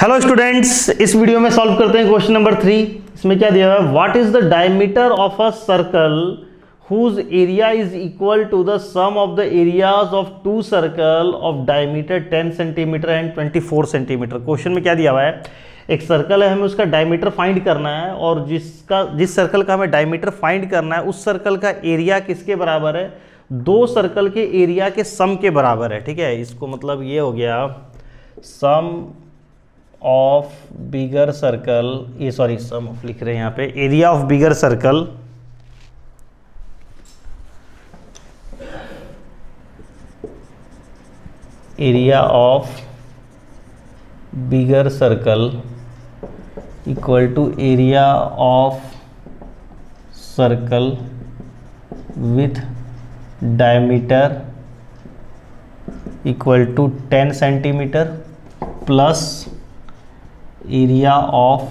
Hello students इस video में solve करते हैं क्वेश्चन नंबर थ्री इसमें क्या दिया हुआ है? What is the diameter of a circle whose area is equal to the sum of the areas of two circle of diameter 10 centimetre and 24 centimetre question में क्या दिया हुआ है? एक सर्कल है, हमें उसका डायमीटर फाइंड करना है और जिसका, जिस सर्कल का हमें डायमीटर फाइंड करना है, उस सर्कल का एरिया किसके बराबर है? दो सर्कल के एरिया के सम के बराबर है, ठीक है? इसको मतलब ये हो गया सम ऑफ़ बिगर सर्कल ये सॉरी सम ऑफ़ लिख रहे हैं यहाँ पे area of bigger circle area of bigger circle equal to area of circle with diameter equal to 10 centimetre plus area of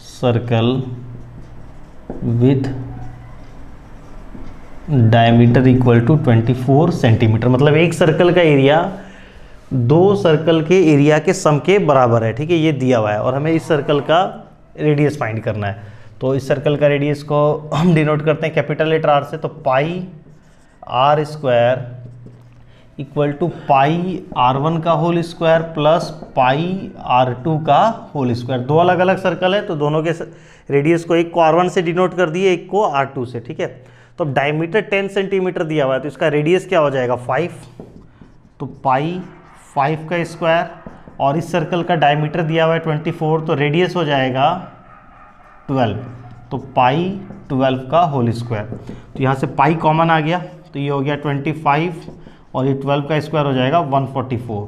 circle with diameter equal to 24 centimetre मतलब एक circle का area दो circle के एरिया के सम के बराबर है, ठीक है? ये दिया हुआ है और हमें इस सर्कल का रेडियस फाइंड करना है। तो इस सर्कल का रेडियस को हम डिनोट करते हैं कैपिटल लेटर आर से तो pi R square equal to pi R one का whole square plus pi R two का होल स्क्वायर। दो अलग अलग सर्कल है तो दोनों के रेडियस को एक को आर वन से डिनोट कर दिए, एक को आर टू से, ठीक है? तो डायमीटर टेन सेंटीमीटर दिया हुआ है तो इसका रेडियस क्या हो जाएगा? फाइव तो पाई फाइव का स्क्वायर और इस सर्कल का डायमीटर दिया हुआ है ट्वेंटी फोर तो रेडियस हो जाएगा ट्वेल्व तो पाई ट्वेल्व का होल स्क्वायर। तो यहाँ से पाई कॉमन आ गया तो ये हो गया ट्वेंटी फाइव और ये 12 का स्क्वायर हो जाएगा 144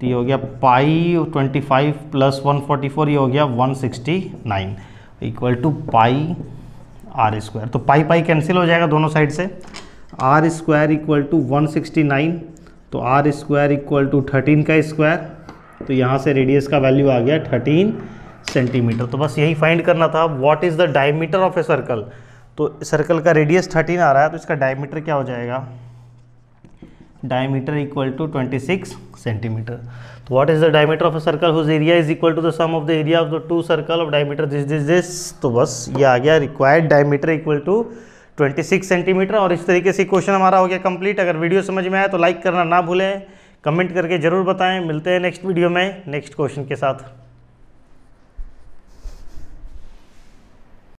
तो ये हो गया पाई 25 प्लस 144 ये हो गया 169 equal to pi R square. तो पाई पाई कैंसिल हो जाएगा दोनों साइड से। आर स्क्वायर इक्वल टू 169 तो आर स्क्वायर इक्वल टू 13 का स्क्वायर। तो यहाँ से रेडियस का वैल्यू आ गया 13 सेंटीमीटर। तो बस यही फाइंड करना था what is the diameter of a circle तो सर्कल का रेडियस 13 आ रहा है तो इसका डायमीटर क्या हो जाएगा? Diameter equal to 26 centimeter. So what is the diameter of a circle whose area is equal to the sum of the area of the two circle of diameter this this this तो बस ये आ गया required diameter equal to 26 centimetre और इस तरीके से question हमारा हो गया कंप्लीट अगर वीडियो समझ में आया तो लाइक करना ना भूलें कमेंट करके ज़रूर बताएँ मिलते हैं नेक्स्ट वीडियो में नेक्स्ट क्वेश्चन के साथ